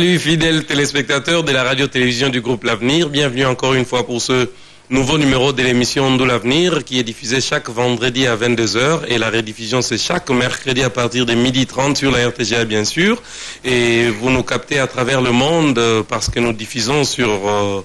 Salut fidèles téléspectateurs de la radio-télévision du groupe L'Avenir, bienvenue encore une fois pour ce nouveau numéro de l'émission de l'Avenir qui est diffusé chaque vendredi à 22h et la rediffusion c'est chaque mercredi à partir de 12h30 sur la RTGA bien sûr et vous nous captez à travers le monde euh, parce que nous diffusons sur... Euh,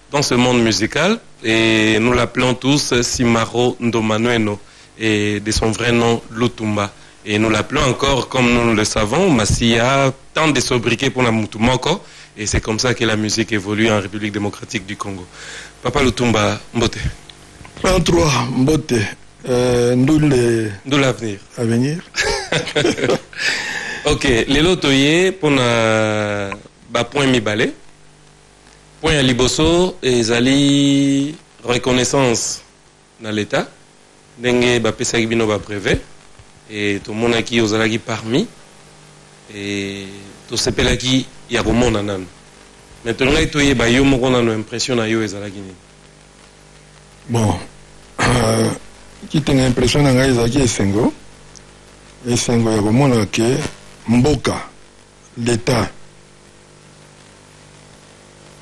dans ce monde musical et nous l'appelons tous Simaro Ndomanueno et de son vrai nom Lutumba. Et nous l'appelons encore, comme nous le savons, Massia, tant de sobriquets pour la Moutoumoko. Et c'est comme ça que la musique évolue en République démocratique du Congo. Papa Lutumba, Mbote. 33, Mbote. Euh, nous de D'où l'avenir. Avenir. ok, les lotoyés, pour na... bah, point mi-balai. Point ya liboso ezali reconnaissance na l'Etat ndenge bapesaki bino ba brevet e tomonaki ozalaki parmi e tosepelaki ya komona nanu mais tolingaki toyeba yo moko nanu impression na yo ezalaki nini? Bon, euh, kitenga impression na ngai ezalaki esengo esengo ya komona ke mboka L'Etat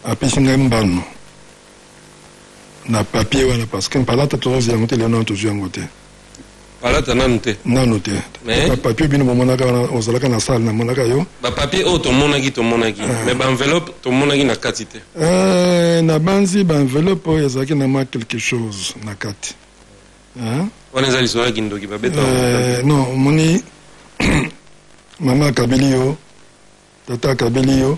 apesi ngai mbano na papier wana parce que mpalata tozozwa yango te lelo nano tozwi yango te palata nanu te nanu te bapapie bino bomonaka wana ozalaka na sale namonaka yo bapapie oyo tomonaki tomonaki ah. mais baenveloppe tomonaki na kati te eh, nabanzi baenveloppe oyo ezalaki na mwa quelque chose na kati Hein? wana eza lisolo ya kindoki babeta Euh, non omoni mama akabeli yo tata akabeli yo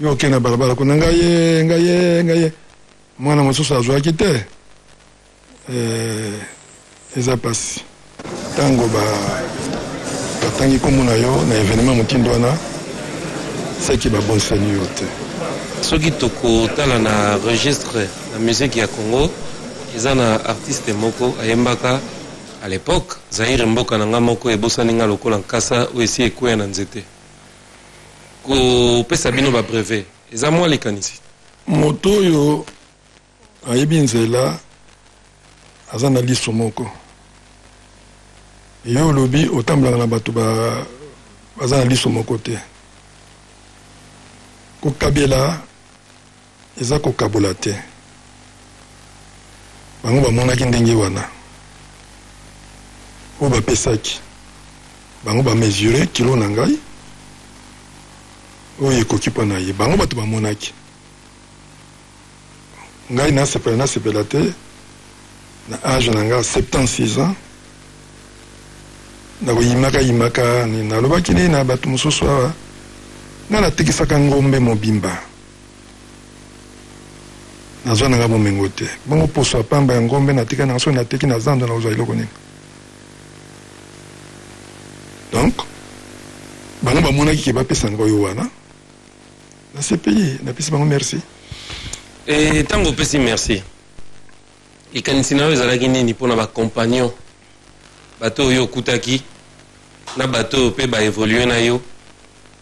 yo okei na balabala kuna ngai ye ngai ye ngai ye mwana mosusu azwaki te Eh, eza mpasi ntango ba- batangi nkombo na yo na evenema motindo wana seki babonsani yo te soki tokotala na registre na musique ya congo Eza na artiste moko ayembaka à l'epoque Zaïre mboka na nga moko ebosani nga lokola nkasa oyo esi ekweya na nzete. Kopesa bino ba brevet eza mwa likanisi. Moto oyo ayebi nzela aza na liso moko. Yo olobi otambolaka na bato ba baza na liso moko te. Kokabela. Eza kokabola te. Bango bamonaki ndenge wana oyo bapesaki bango ba mesurer kilo na ngai oyo ekoki mpo na ye. Bango bato bamonaki. Ngai nasepela nasepela te na age na ngai 76 ans nakoyimaka yimaka nini. Nalobaki nini na bato mosusu awa? Ngai natekisaka ngombe mobimba. Nazwa na ngai bomengo te. Bongo poso ya pamba ya ngombe natika na soki nateki na zando nakozwa eloko nini? Donc bango bamonaki ke bapesa ngai oyo wana nasepeli, napesi bango merci. E, ntango opesi merci, likanisi na yo ezalaki nini mpo na bacompagnon bato oyo okutaki na bato oyo mpe baevolue na yo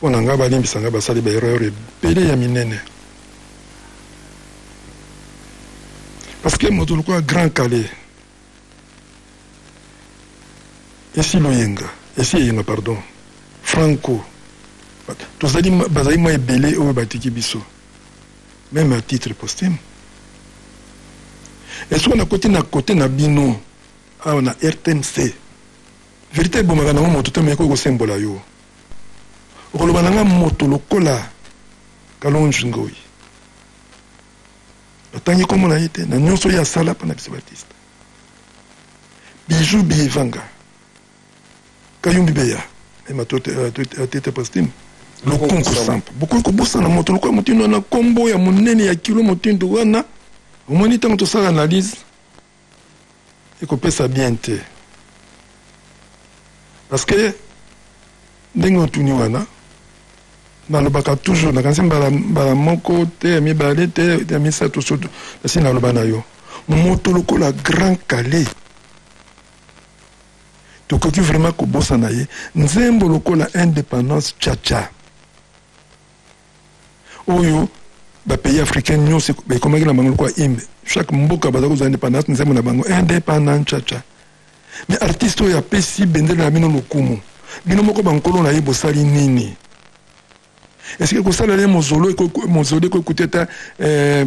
Pona nga balimbisa nga basali ba erreur ebele ya minene parce que moto lokola grand kale esi loyenga esi eyenga pardon franco tozali bazali mwa ebele oyo batiki biso meme à titre postime esoki nakoti na kote na bino awa na rtmc verité ebomaka nango moto te me ekoki kosembola yo okoloba na nga moto lokola kalonji ngoi otangi kombo na ye te na nyonso ye asala mpo na biso batiste bijou bievanga kayumbi beya meme atete prestime lokonko sampa bokoki kobosana moto lokola motindo wana nkombo ya monene ya kilo motindo wana omoni ntango tosala analyse ekopesa bien te parce que ndenge otuni wana nalobaka toujours nakanisi mbala, mbala moko te ya mibale te ya misato soto nasi naloba na yo moto lokola grand kale tokoki vraiment kobosana ye nzembo lokola indépendance chacha oyo ba pays africains nyonso ekomaki na bango lokola hymne chaque mboka baza kozwa indépendance nzembo na bango indépendant chacha mais artiste oyo apesi bendele na bino lokumu bino moko bankolo na ye bosali nini esike kosalela ye mozolo mozolo ekokuta ata eh,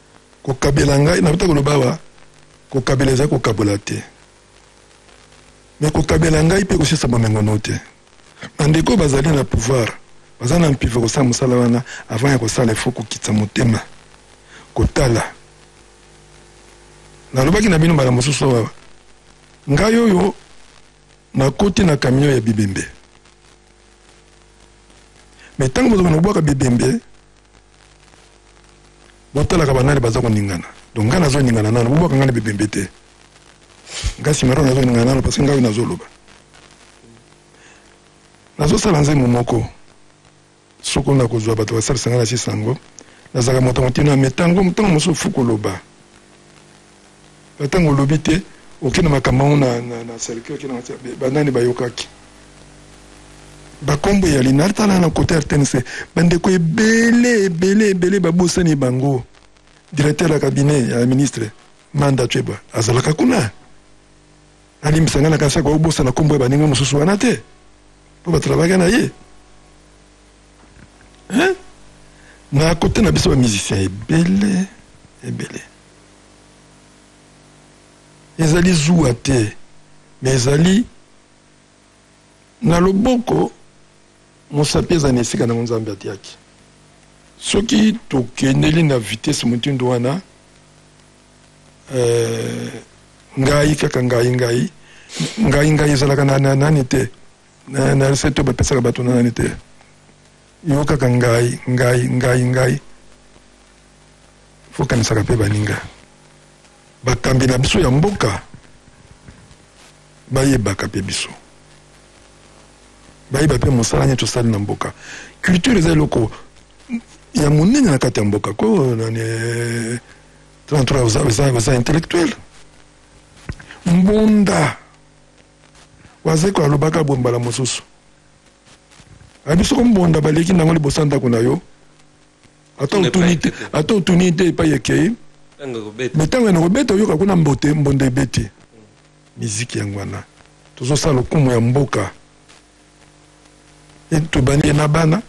Kokabela ngai, na koloba awa kokabela ezali kokabola te, me kokabela ngai mpe kosilisa bomengo no te. Bandeko bazali na pouvoir, baza na mpivo ya kosala mosala wana. Avant ya kosala ifo kokitisa motema, kotala. Nalobaki na bino mbala mosusu awa, ngai oyo nakoti na camion ya bibembe, me ntango bozobana kobwaka bibembe botalaka banani baza koningana donc ngai nazoningana nano bobwaka ngai na bibembe te ngai simero nazoningana nano parce ngai nazoloba nazosala nzembo moko soko nakozwa bato basalisa ngai na sisa yango nazalaka moto ya motina me ntango ntango mosusu fuku loba Na tango olobi te oke na makambo yango na na na cercueil oke na kati ya be ba nani bayokaki ba kombo ya lina tala na kote rtnc ba ndeko ebele ebele ebele ba bosani bango directeur ya cabinet ya ministre manda cheba azalaka kuna alimbisa ngai na kasi akoki kobosana kombo ya baninga mosusu wana te mpo batravaka na ye na kote na biso ba musicien ebele ebele ezali zuwa te me ezali na loboko mosapi ezali na esika nango nzambe atiaki soki tokendeli na vitese motindo wana eh, ngai kaka ngai ngai ngai ngai ezalaka na nani te na recette oyo bapesaka bato na nani te Yo kaka ngai, ngai, ngai, ngai. Fokanisaka pe baninga. Bakambi na biso ya mboka bayebaka pe biso. Bayeba pe mosala nini tosali na mboka. Culture eza eloko ya monene na kati ya mboka. Ko nani 33 baza intellectuel. Mbunda. Wazekwa alobaka boye mbala mosusu. Abi soko mbonda baleki nango liboso ndako na yo ata otuni te ata otuni te epai ekei me ntango na kobeta oyoka kuna mbote mbonda ebeti miziki yango wana tozosala lokumu ya mboka e, tobandi ye na bana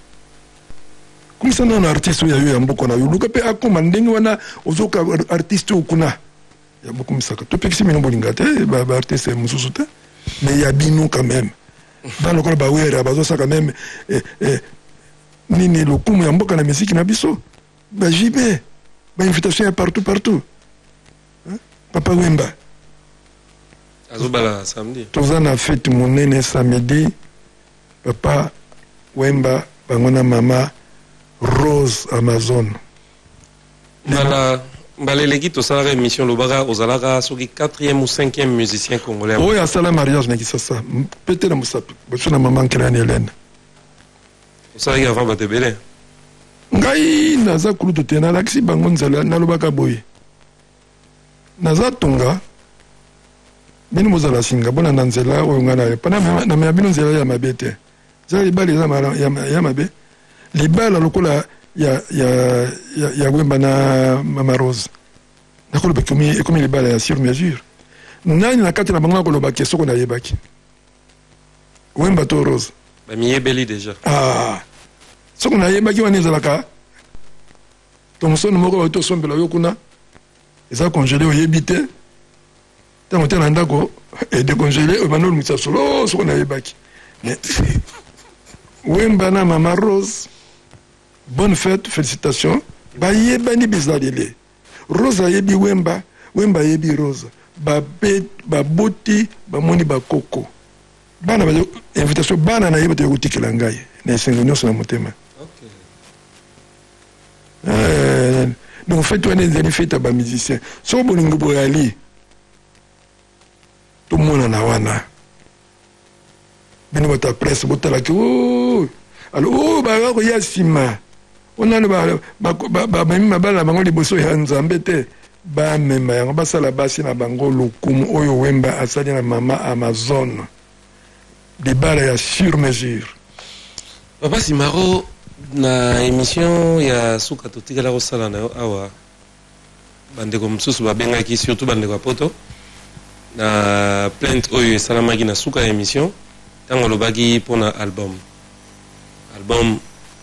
kumisa nano artiste oyo ya yo ya mboka na yo luka mpe akoma ndenge wana ozoka artiste oyo kuna ya bokumisaka topekisi bino bolinga te baartiste mosusu te me ya bino quand même ba lokola ba wera bazo saka meme eh, eh, nini lokumu ya mboka na miziki na biso ba JB ba invitation ya partout partout hein? papa Wemba azobala samedi toza na fete monene samedi papa Wemba bango na mama Rose Amazon Mbala mbala eleki tosalaka emission lobaka ozalaka soki 4e ou 5e musicien congolais. Oyo asala mariage na Kisasa, pete na musapi, boso na maman Kelani Helène. Osalaki avant bato ebele? Ngai naza kulutu te, nalakisi bango nzela, nalobaka boye. Naza tonga bino bozala singa bona na nzela oyo ngai na pana na mea bino nzela ya mabe te. Zala libala eza mala, ya, ya mabe. Libala lokola ya, ya, ya, ya Wemba na Mama Rose. Nakoloba ekomi, ekomi libala ya sur mesure. Nani na kati na bango akoloba ke soko nayebaki. Wemba to Rose. Ba miyebeli deja. Ah. Soko nayebaki wana ezalaka Thomson moko ba to sombela yo kuna. Eza congélé oyebi te. ntango te na ndako edecongele eh, obanda olungisa solo oh, soko nayebaki wemba na mama rose bonne fête félicitation bayebani bizalele rose ayebi wemba wemba ayebi rose baboti bamoni bakoko bana bazo invitation bana na ye bato ya kotikela ngai na esengo nyonso na motema Euh, donc fete wana ezali fete ya bamusicien soko bolingo boyali tomonana wana bino bato ya presse botalaki oh! alo oyo oh, baya koya nsima onano bamemi mabala na bango liboso ya nzambe te bamema yango basala basi na bango lokumu oyo wemba asali na mama amazone libala ya sur mesure papa simaro na emission ya suka totikala kosala na yo awa bandeko mosusu babengaki surtout bandeko ya poto na plainte oyo esalamaki na suka ya emission ntango olobaki mpo na album album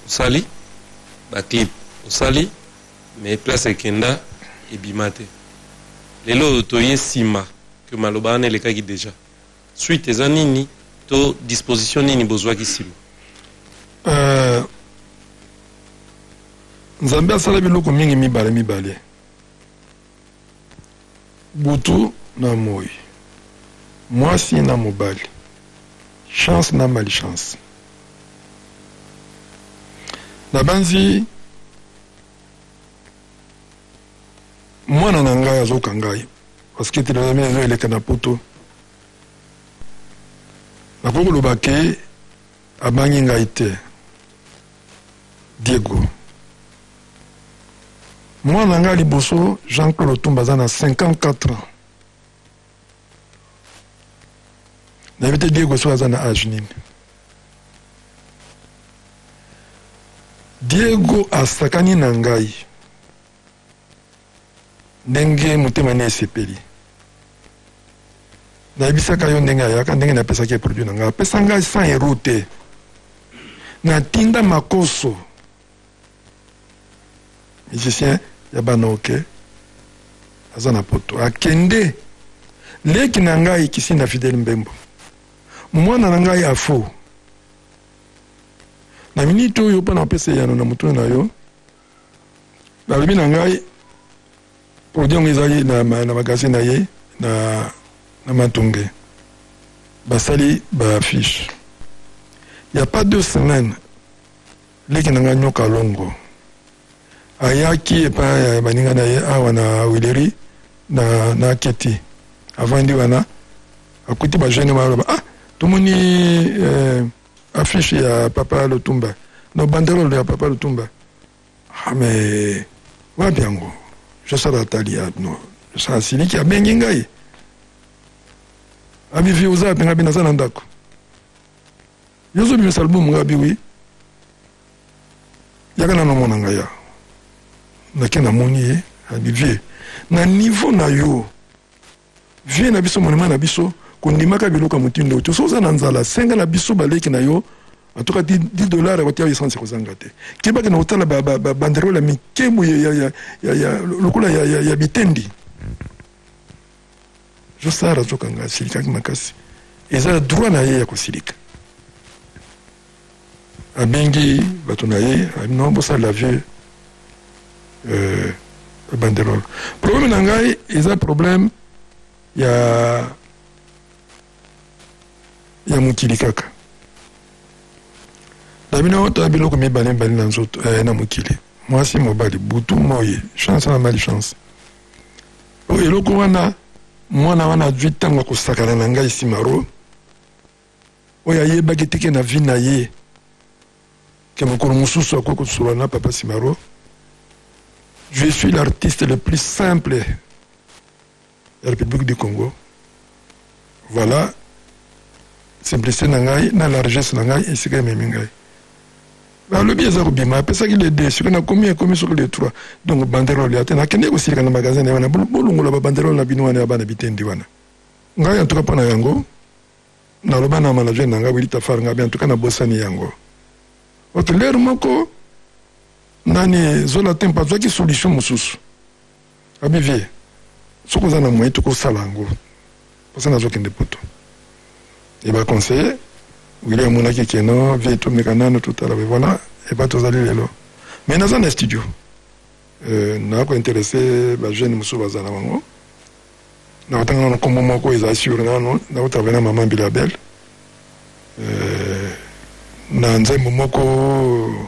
osali baclip osali mais place ekenda ebima te lelo toye nsima que maloba wana elekaki deja Suite eza nini to disposition nini bozwaki nsima? Euh, Nzambe asala biloko mingi mibale mibale, butu na moi, mwasi na mobali, chance na malchance. Nabanzi mwana na ngai azoka ngai parce que telodamie ezo eleka na poto nakoki koloba ke abangi ngai te diego mwana na ngai liboso jean claude otumba aza na 54 ans nayebi te diego soki aza na age nini diego asakani na ngai ndenge motema ne esepeli nayebisaka yo ndenge ayaka ndenge napesaki produit na ngai apesa ngai 100 euro te natinda makoso musicien ya bana oke aza na poto akende leki na ngai kisinda fidele mbembo mwana na ngai afo na miniti oyo mpo napesa eyano na motuna na yo nalobi na ngai produit yango ezali na, na magasin na ye na, na matonge basali baaffiche ya pas deux semaines Leki na ngai Nyoka Longo ayaki epai ya baninga na ye awa na Huilerie na, na Keti avandi wana akuti bajeune baloba ah tomoni eh, affiche ya papa Lutumba no banderole ya papa Lutumba ah mais wapi yango josala atali ah, no josala asiliki abengi ngai abivi oza apenga mpe naza na ndako Yo ozo bimisa album nga bi oui. Yaka na nomona nga ya. Na ke na moni ye, abi vie. Na niveau na yo. Vie na biso monima na biso kondimaka biloko ya motindo oyo soki oza na nzala senga na biso baleki na yo antuka 10 dollar kotia essence ekozanga te kebaki na kotala banderole ya mike boye lokola ya bitendi josar azokanga asilikaki makasi eza droit na ye ya kosilika abengi bato na ye non bosala vieux euh, bandelolo problème na ngai eza problème ya ya mokili kaka na bino ta biloko mibale mibale na nzoto eh, na mokili mwasi mobali butu moye chance na mali chance oyo eloko wana mwana wana azwi ntango ya kosakana na ngai simaro oyo ayebaki teke na vi na ye ke mokolo mosusu akoki kosolola na papa simaro je suis l'artiste le plus simple ya république du congo Voilà simplicite na ngai na largesse na ngai esika ememi ngai balobi eza kobima apesaki le 2 soki nakomi ekomi soki le 3 donc banderole ya te nakendeki kosilika na magasin na ye wana bolongola babanderole na bino wana ya bana bitendi wana ngai antuka mpo na yango naloba na manager na ngai wilita far ngai antuka nabosani yango oto lere moko nani zola tempo azwaki solution mosusu Abi vieux soki oza na moyen toko sala yango posa nazo kende poto et ba conseiller wili amonaki ke no vieux tomeka nano totala be voilà et ba tozali lelo mais naza na studio euh, na ko intéresser ba jeunes mususu bazala bango na kotanga nano kombo moko eza sur nano na ko travailler na maman Bilabel euh, na nzembo moko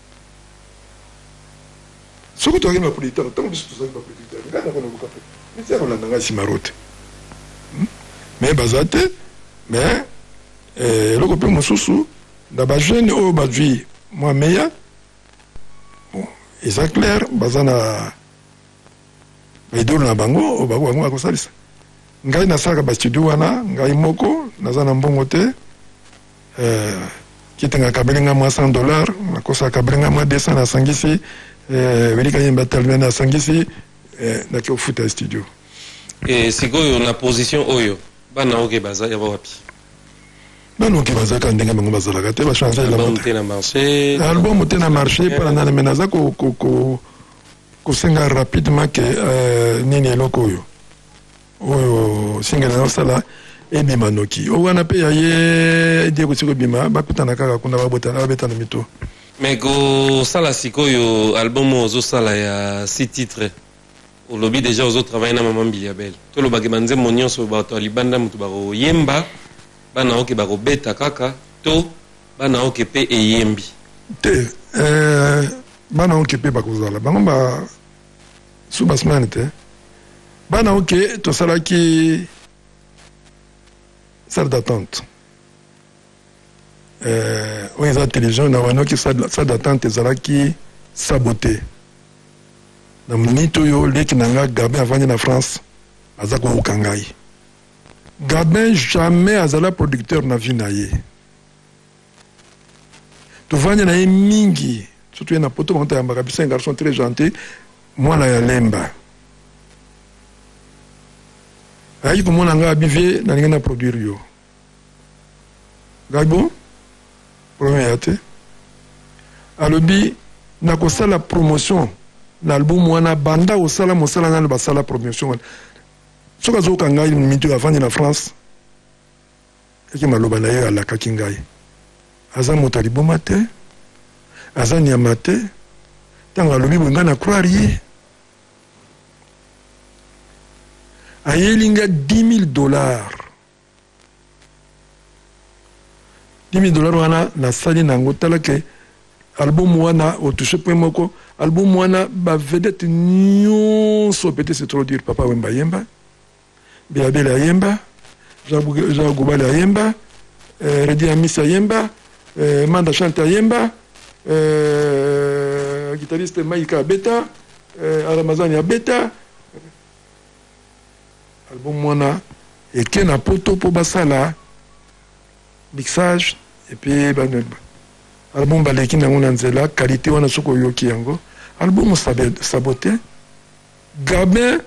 Soki tozalaki na makolo itano, ntango biso tozalaki makolo itano, ngai nako naluka mpe miti ya kolanda ngai nsima rote hmm? me baza te me eh, eloko mpe mosusu na bajeune oyo bazwi mwa meya bon eza claire baza na Baidolo na bango bango bango bakosalisa ngai nasalaka bastudio wana ngai moko naza na mbongo te eh, kitanga kabeli ngai mwa 100 dollar nakosa kabeli ngai mwa 200 nasangisi eh, welika yemba talina nasangisi eh, naki ofuta studio e sikoyo na position oyo bana oke baza ya wapi banoki bazaka ndenge bango bazalaka te bachange elamba album te te na marché album te na marché mpona nani me naza ko- ko- ko- kosenga rapidement ke euh, nini eloko oyo oyo singa na osala ebima noki o wana mpe ya ye die kosi kobima bakutana kaka kuna babotana babeta na mito me kosala sikoyo album oyo ozosala ya si titre olobi deja ozotravaille na mama mbili ya bele tolobaki banzembo nyonso bato ya libanda moto bakoyemba bana oke bakobeta kaka to Bana oke pe eyembi. Te eh, bana oke pe bakozala bango ba subasman te bana oke tosalaki salle d'attente eh, oyo eza télévision na wana oke salle d'attente ezalaki sabote na minute oyo leki na nga gabin avandi na france aza kouka ngai gabin jamais azala producteur na vie na ye tovandi na ye mingi surtout ye na poto bango toyambaka biso un garçon très gentil mwana ya lemba ayaki komona ngai abivie nalingi na produire yo ngai bon problème ya te alobi nakosala promotion na album wana banda osala mosala nano basala promotion wana soki azoyoka ngai mitu avandi na france Eke maloba na ye oyo alakaki ngai. Aza moto ya liboma te, aza nyama te. Tango alobi boye, ngai na croire ye. Ayeli ngai 10.000 dollars. 10.000 dollars wana nasali na yango tala ke album wana otouche point moko album wana ba vedette nyonso peut-être c'est trop dur papa wemba yemba Belabela ayemba, Jean Gobale ayemba, euh, Redi Amisi ayemba, euh, Manda Chante ayemba, euh, guitariste Maika abeta, euh, Aramazani abeta. Album wana eke na poto mpo basala mixage epuis banelba album baleki nango na nzela qualité wana soki oyoki yango album sabote gabin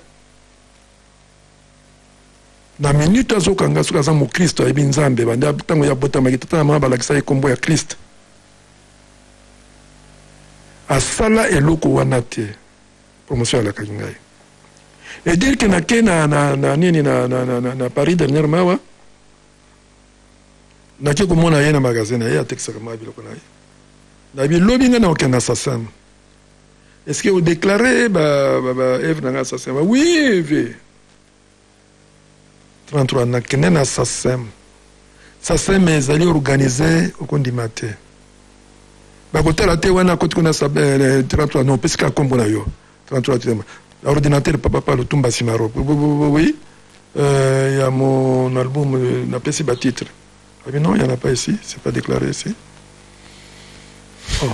Na minute azo kanga soki aza mokristo ayebi Nzambe banda tango ya botamaki tata na mama balakisa ye kombo ya Christ. Asala eloko wana te. Promotion alakaki ngai. Et dire que na ke na na na nini na na na, na, na Paris dernière mawa na ke komona ye na magasin na ye atekisaka mwa biloko na ye. Na bilobi ngai na okenda assassin. Est-ce que o declarer ba ba, ba Eve nanga assassin ba oui vie 33 na kende na assassin assassin mais ezali organiser okondima te bakotala te wana akoti kuna 33 non opesi kaka nkombo na yo 33 na ordinateur papa lutumba simaro oui euh, ya mon album euh, napesi batitre Ah non, il n'y en a pas ici, c'est pas déclaré ici. Oh.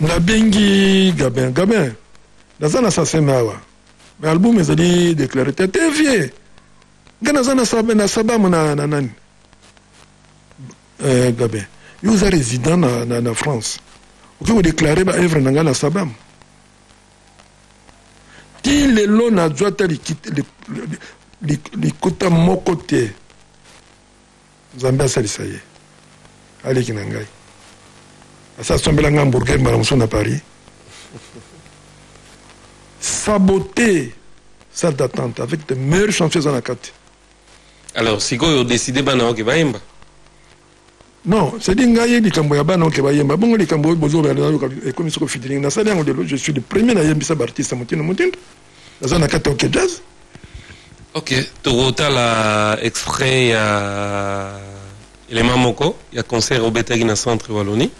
Nabengi Gabin, Gabin, naza na saseme awa mais album ezali déclaré te te vie ngai naza na sabamu na, na nani euh, Gabin yo oza résident na, na, na France okoki kodéclare baœuvre na ngai na sabamu ti lelo nazwa ata likuta moko te nzambe asalisa ye aleki na ngai asi asombela ngai hamburger mbala mosusu na paris sabote salle d'attente avec de meilleure chanson eza na kati alors sikoyo odeside bana oke bayemba Non, c'est dit ngai likambo ya bana oke bayemba. Bongo likambo oyo bozo bela nayoka ekomi soko featuring. Nasali yango lelo, je suis le premier na yembisa ba artistes motindo motindo. Naza na kati oke jazz. Ok, tokotala extrait ya element moko ya concert obetaki na centre Wallonie.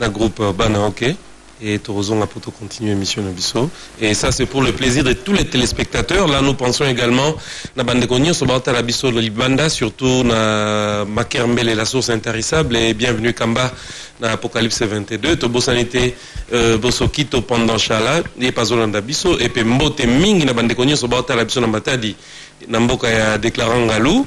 na groupe bana ok et tokozonga pour to continuer émission na biso et ça c'est pour le plaisir de tous les téléspectateurs là nous pensons également na bandeko nyonso baotala biso na libanda surtout na maker mbele la source intarissable et bienvenue kamba na apocalypse 22 tobosani te euh, bosokito pendant shala ye mpe azolanda biso epe mbote mingi na bandeko nyonso baotala biso na matadi na mboka ya declarant ngalou